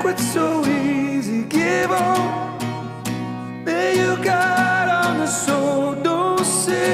quit so easy. Give up. You got on the soul, don't say.